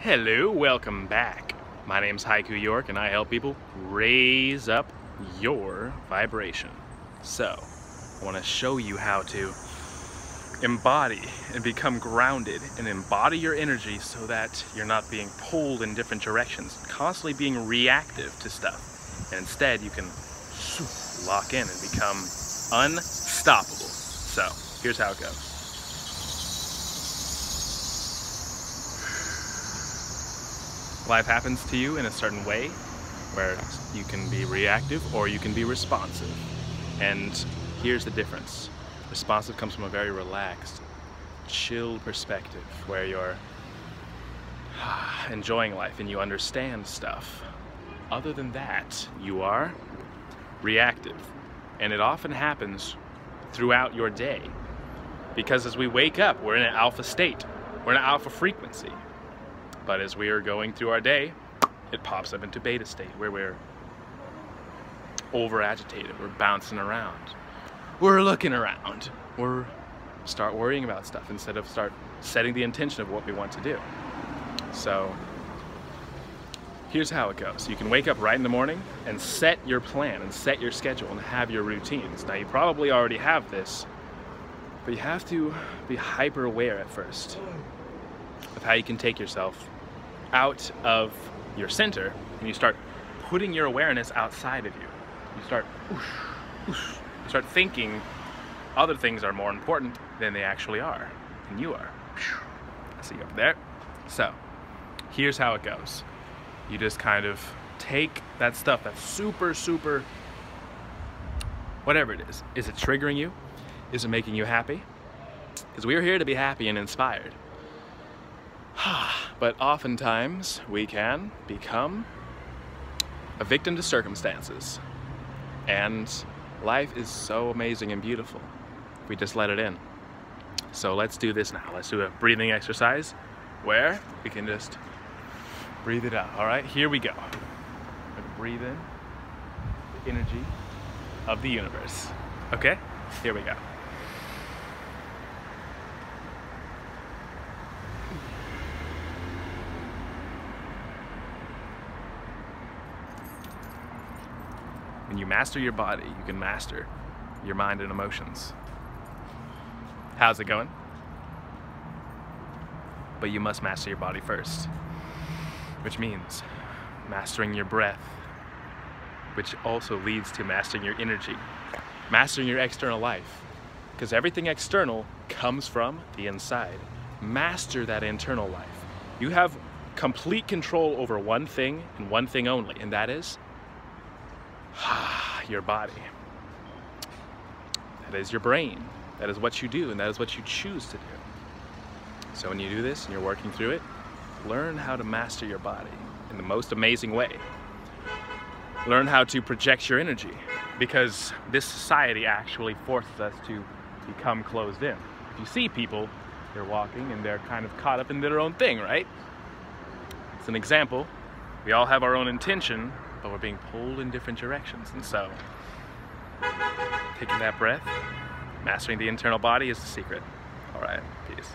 Hello, welcome back. My name's Haiku York and I help people raise up your vibration. So, I want to show you how to embody and become grounded and embody your energy so that you're not being pulled in different directions, constantly being reactive to stuff. And instead, you can lock in and become unstoppable. So, here's how it goes. Life happens to you in a certain way where you can be reactive or you can be responsive. And here's the difference. Responsive comes from a very relaxed, chill perspective where you're enjoying life and you understand stuff. Other than that, you are reactive. And it often happens throughout your day. Because as we wake up, we're in an alpha state. We're in an alpha frequency. But as we are going through our day, it pops up into beta state where we're over agitated, we're bouncing around, we're looking around, we're start worrying about stuff instead of start setting the intention of what we want to do. So here's how it goes. You can wake up right in the morning and set your plan and set your schedule and have your routines. Now you probably already have this, but you have to be hyper aware at first of how you can take yourself out of your center and you start putting your awareness outside of you. You start, you start thinking other things are more important than they actually are, and you are. I see you up there. So, here's how it goes. You just kind of take that stuff that's super, super, whatever it is. Is it triggering you? Is it making you happy? Because we're here to be happy and inspired. Ah, but oftentimes we can become a victim to circumstances. And life is so amazing and beautiful. We just let it in. So let's do this now. Let's do a breathing exercise where we can just breathe it out. All right, here we go. breathe in the energy of the universe. Okay, here we go. When you master your body, you can master your mind and emotions. How's it going? But you must master your body first, which means mastering your breath, which also leads to mastering your energy, mastering your external life, because everything external comes from the inside. Master that internal life. You have complete control over one thing and one thing only, and that is your body. That is your brain. That is what you do, and that is what you choose to do. So when you do this and you're working through it, learn how to master your body in the most amazing way. Learn how to project your energy because this society actually forces us to become closed in. If you see people, they're walking and they're kind of caught up in their own thing, right? It's an example. We all have our own intention, but we're being pulled in different directions. And so, taking that breath, mastering the internal body is the secret. All right, peace.